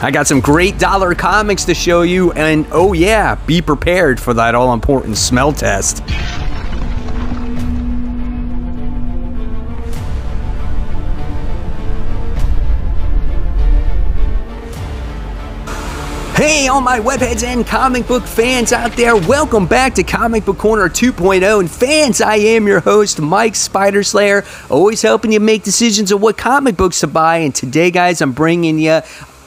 I got some great dollar comics to show you, and oh yeah, be prepared for that all important smell test. Hey, all my webheads and comic book fans out there, welcome back to Comic Book Corner 2.0. And fans, I am your host, Mike Spider Slayer, always helping you make decisions of what comic books to buy. And today, guys, I'm bringing you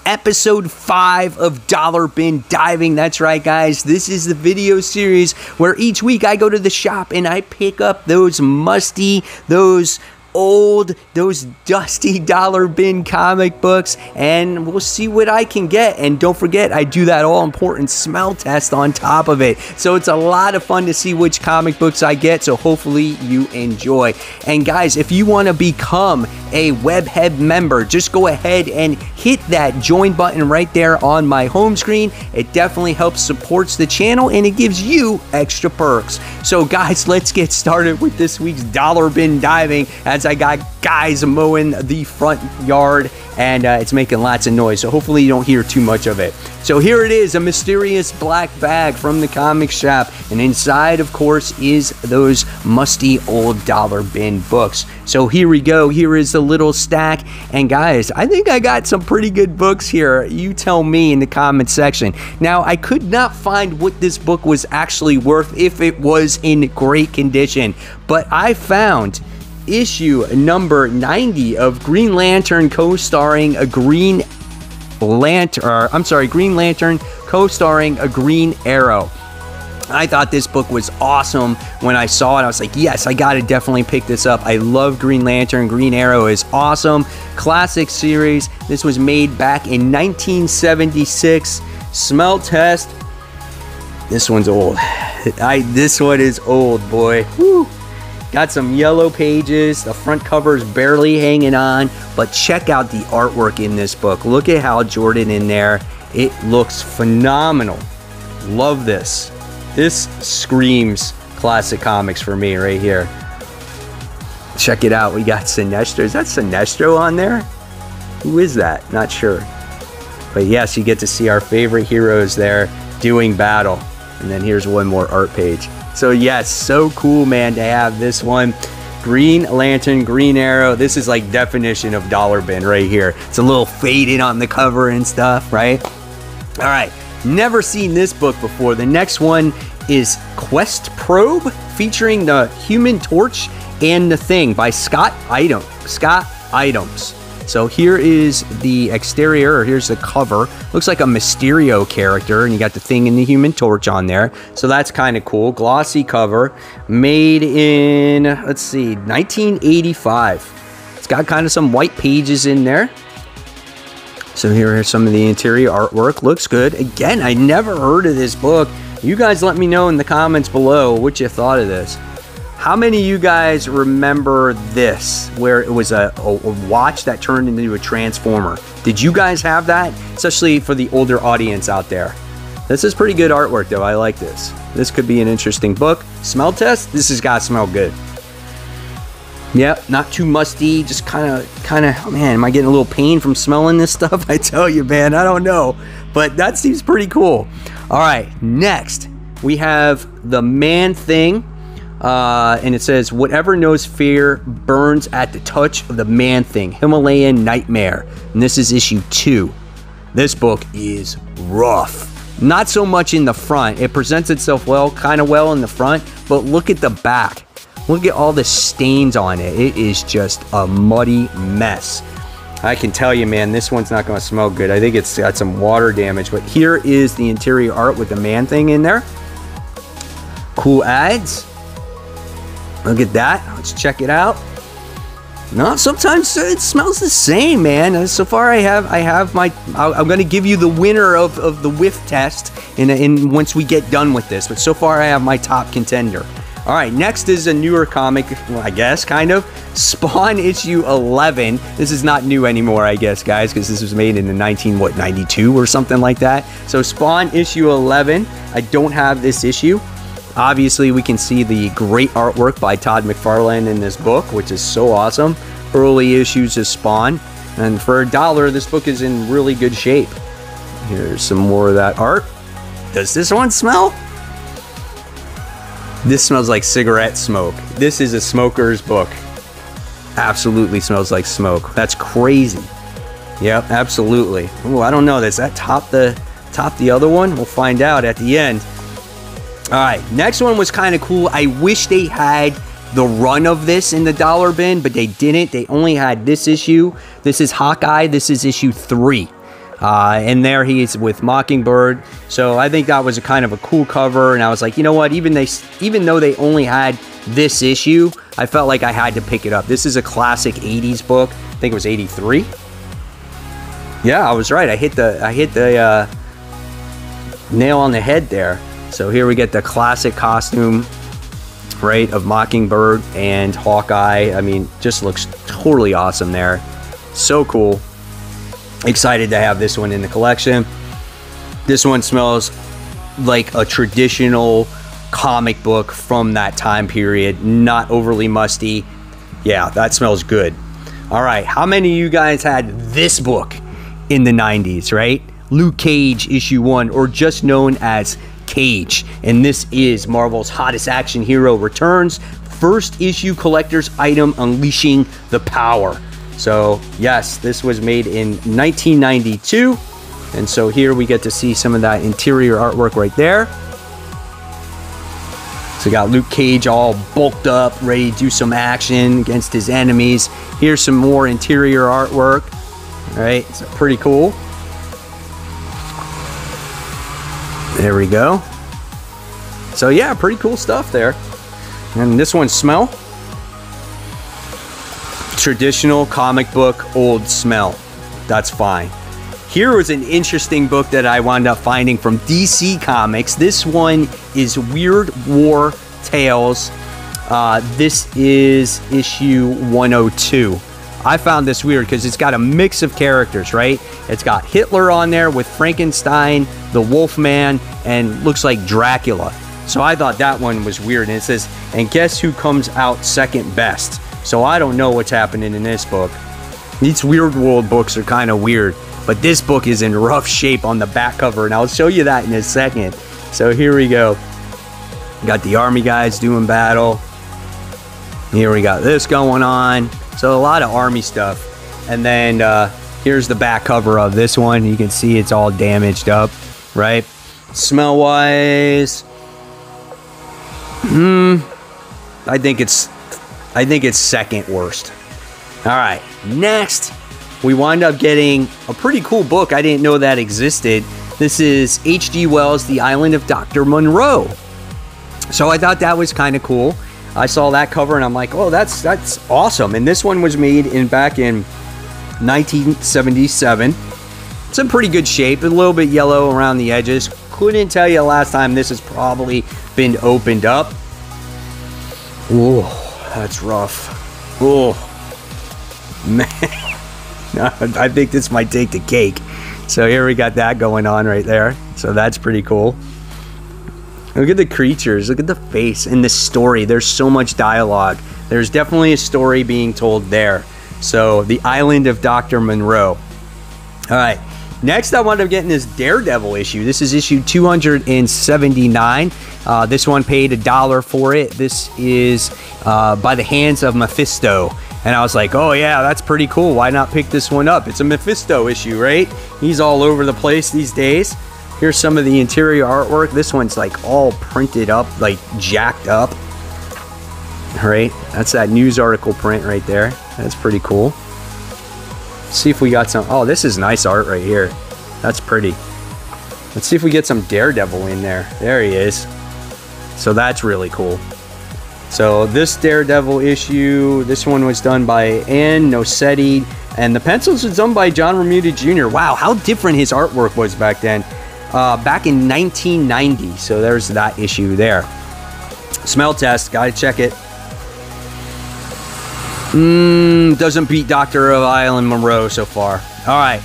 episode 5 of Dollar Bin Diving. That's right, guys. This is the video series where each week I go to the shop and I pick up those musty, those old, those dusty dollar bin comic books, and we'll see what I can get. And don't forget, I do that all important smell test on top of it. So it's a lot of fun to see which comic books I get. So hopefully you enjoy. And guys, if you want to become a Webhead member, just go ahead and hit that join button right there on my home screen. It definitely helps supports the channel and it gives you extra perks. So guys, let's get started with this week's dollar bin diving as I got guys mowing the front yard and uh, it's making lots of noise. So hopefully you don't hear too much of it. So here it is, a mysterious black bag from the comic shop. And inside, of course, is those musty old dollar bin books. So here we go. Here is the little stack. And guys, I think I got some pretty good books here. You tell me in the comment section. Now, I could not find what this book was actually worth if it was in great condition. But I found issue number 90 of Green Lantern co-starring a Green Lantern, I'm sorry, Green Lantern co-starring a Green Arrow. I thought this book was awesome when I saw it. I was like, yes, I got to definitely pick this up. I love Green Lantern. Green Arrow is awesome. Classic series. This was made back in 1976. Smell test. This one's old. I this one is old, boy. Woo. Got some yellow pages. The front cover is barely hanging on, but check out the artwork in this book. Look at Hal Jordan in there. It looks phenomenal. Love this. This screams classic comics for me right here. Check it out. We got Sinestro. Is that Sinestro on there? Who is that? Not sure. But yes, you get to see our favorite heroes there doing battle. And then here's one more art page. So yes, so cool, man, to have this one. Green Lantern, Green Arrow. This is like definition of dollar bin right here. It's a little faded on the cover and stuff, right? All right, never seen this book before. The next one is Quest Probe, featuring the Human Torch and the Thing by Scott Adams. Scott Adams. So here is the exterior, or here's the cover. Looks like a Mysterio character, and you got the thing in the Human Torch on there. So that's kind of cool. Glossy cover, made in, let's see, 1985. It's got kind of some white pages in there. So here are some of the interior artwork. Looks good. Again, I never heard of this book. You guys let me know in the comments below what you thought of this. How many of you guys remember this, where it was a, a, watch that turned into a transformer? Did you guys have that? Especially for the older audience out there. This is pretty good artwork though, I like this. This could be an interesting book. Smell test, this has got to smell good. Yep, not too musty, just kind of, kind of, oh man, am I getting a little pain from smelling this stuff? I tell you, man, I don't know. But that seems pretty cool. All right, next, we have the Man Thing uh, and it says, Whatever knows fear burns at the touch of the man thing, Himalayan Nightmare. And this is issue two. This book is rough. Not so much in the front. It presents itself well, kind of well in the front, but look at the back. Look at all the stains on it. It is just a muddy mess. I can tell you, man, this one's not going to smell good. I think it's got some water damage, but here is the interior art with the man thing in there. Cool ads. Look at that. Let's check it out. No, sometimes it smells the same, man. Uh, so far, I have I have my. I'm to give you the winner of, of the whiff test in, in once we get done with this. But so far, I have my top contender. All right, next is a newer comic, I guess, kind of. Spawn issue 11. This is not new anymore, I guess, guys, because this was made in the 19 what 92 or something like that. So Spawn issue 11. I don't have this issue. Obviously, we can see the great artwork by Todd McFarlane in this book, which is so awesome. Early issues of Spawn. And for a dollar, this book is in really good shape. Here's some more of that art. Does this one smell? This smells like cigarette smoke. This is a smoker's book. Absolutely smells like smoke. That's crazy. Yep, absolutely. Oh, I don't know. Does that top the top the other one? We'll find out at the end. All right, next one was kind of cool. I wish they had the run of this in the dollar bin, but they didn't. They only had this issue. This is Hawkeye. This is issue three. Uh, and there he is with Mockingbird. So I think that was a kind of a cool cover. And I was like, you know what? Even they, even though they only had this issue, I felt like I had to pick it up. This is a classic '80s book. I think it was '83. Yeah, I was right. I hit the I hit the uh, nail on the head there. So here we get the classic costume, right, of Mockingbird and Hawkeye. I mean, just looks totally awesome there. So cool. Excited to have this one in the collection. This one smells like a traditional comic book from that time period, not overly musty. Yeah, that smells good. All right, how many of you guys had this book in the 90s, right? Luke Cage issue 1 or just known as Cage. And this is Marvel's hottest action hero returns, first issue collector's item unleashing the power. So, yes, this was made in 1992. And so here we get to see some of that interior artwork right there. So we got Luke Cage all bulked up, ready to do some action against his enemies. Here's some more interior artwork. All right, it's pretty cool. There we go. So yeah, pretty cool stuff there. And this one smell traditional comic book old smell. That's fine. Here was an interesting book that I wound up finding from DC Comics. This one is Weird War Tales. Uh, this is issue 102. I found this weird because it's got a mix of characters, right? It's got Hitler on there with Frankenstein, the Wolfman, and looks like Dracula. So I thought that one was weird. And it says, and guess who comes out second best? So I don't know what's happening in this book. These Weird World books are kind of weird, but this book is in rough shape on the back cover, and I'll show you that in a second. So here we go. Got the army guys doing battle. Here we got this going on. So a lot of army stuff. And then uh, here's the back cover of this one. You can see it's all damaged up, right? Smell wise, hmm, I think it's I think it's second worst. All right, next, we wind up getting a pretty cool book I didn't know that existed. This is H.G. Wells' The Island of Dr. Moreau. So I thought that was kind of cool. I saw that cover and I'm like, oh, that's that's awesome. And this one was made in back in 1977. It's in pretty good shape, a little bit yellow around the edges. Couldn't tell you last time this has probably been opened up. Oh, that's rough. Oh, man. I think this might take the cake. So here we got that going on right there. So that's pretty cool. Look at the creatures. Look at the face and the story. There's so much dialogue. There's definitely a story being told there. So, the island of Dr. Monroe. All right. Next, I wound up getting this Daredevil issue. This is issue 279. Uh, this one paid a dollar for it. This is uh, by the hands of Mephisto. And I was like, oh, yeah, that's pretty cool. Why not pick this one up? It's a Mephisto issue, right? He's all over the place these days. Here's some of the interior artwork. This one's like all printed up, like jacked up. Right, that's that news article print right there. That's pretty cool. Let's see if we got some. Oh, this is nice art right here. That's pretty. Let's see if we get some Daredevil in there. There he is. So that's really cool. So this Daredevil issue, this one was done by Ann Nocenti, and the pencils was done by John Romita Jr. Wow, how different his artwork was back then uh, back in 1990. So there's that issue there. Smell test, gotta check it. Mmm, doesn't beat Doctor of Island Monroe so far. All right.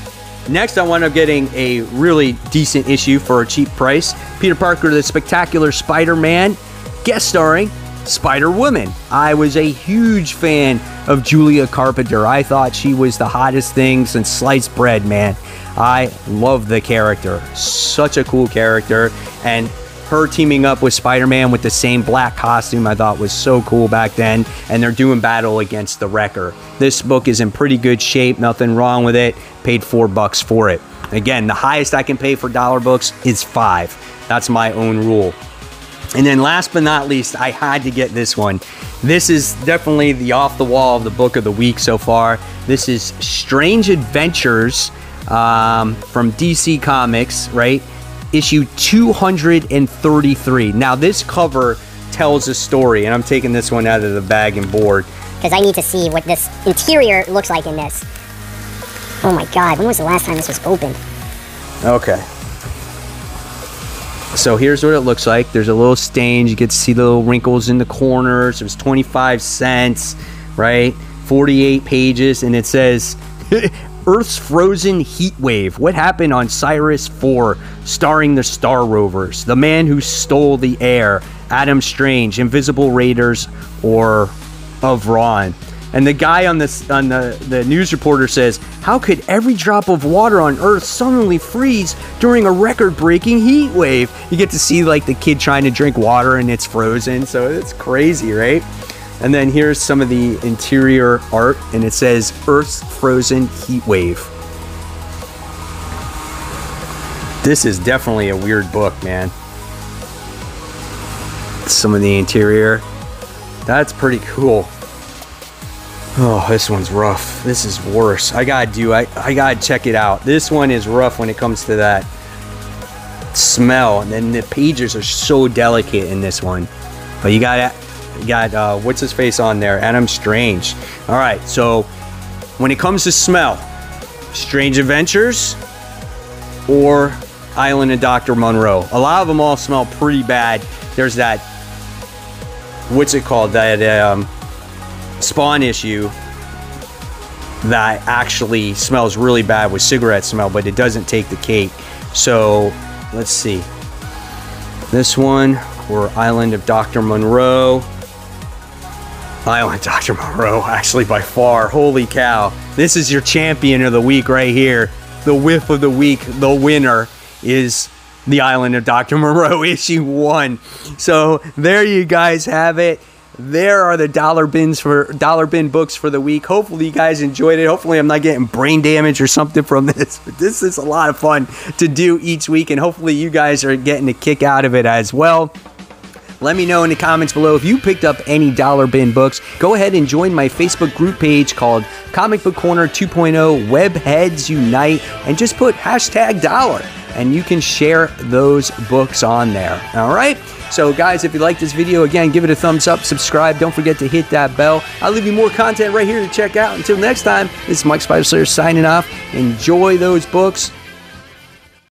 Next, I wound up getting a really decent issue for a cheap price. Peter Parker, the Spectacular Spider-Man, guest starring Spider Woman. I was a huge fan of Julia Carpenter. I thought she was the hottest thing since sliced bread, man. I love the character. Such a cool character. And her teaming up with Spider Man with the same black costume, I thought was so cool back then. And they're doing battle against the Wrecker. This book is in pretty good shape, nothing wrong with it. Paid four bucks for it. Again, the highest I can pay for dollar books is five. That's my own rule. And then last but not least, I had to get this one. This is definitely the off the wall of the book of the week so far. This is Strange Adventures um, from DC Comics, right? Issue 233. Now, this cover tells a story, and I'm taking this one out of the bag and board. Because I need to see what this interior looks like in this. Oh my god, when was the last time this was open? Okay. So here's what it looks like. There's a little stain. You get to see the little wrinkles in the corners. It was 25 cents, right? 48 pages, and it says Earth's frozen heat wave. What happened on Cyrus 4, starring the Star Rovers, the man who stole the air, Adam Strange, Invisible Raiders, or of Rann. And the guy on this on the, the news reporter says, How could every drop of water on Earth suddenly freeze during a record breaking heat wave? You get to see like the kid trying to drink water and it's frozen. So it's crazy, right? And then here's some of the interior art, and it says Earth's frozen heat wave. This is definitely a weird book, man. Some of the interior. That's pretty cool. Oh, this one's rough. This is worse. I gotta do, I, I gotta check it out. This one is rough when it comes to that smell. And then the pages are so delicate in this one. But you gotta, got, uh, what's his face on there? Adam Strange. All right, so when it comes to smell, Strange Adventures or Island of Dr. Monroe. A lot of them all smell pretty bad. There's that, what's it called? That, um, Spawn issue that actually smells really bad with cigarette smell, but it doesn't take the cake. So let's see. This one, or Island of Dr. Island Dr. Moreau, actually by far. Holy cow. This is your champion of the week right here. The whiff of the week, the winner is the Island of Dr. Moreau issue one. So there you guys have it there are the dollar bins for dollar bin books for the week. Hopefully you guys enjoyed it. Hopefully I'm not getting brain damage or something from this. But this is a lot of fun to do each week and hopefully you guys are getting a kick out of it as well. Let me know in the comments below if you picked up any dollar bin books. Go ahead and join my Facebook group page called Comic Book Corner 2.0 Webheads Unite and just put hashtag dollar and you can share those books on there. All right? So, guys, if you like this video, again, give it a thumbs up, subscribe. Don't forget to hit that bell. I'll leave you more content right here to check out. Until next time, this is Mike Spider Slayer signing off. Enjoy those books.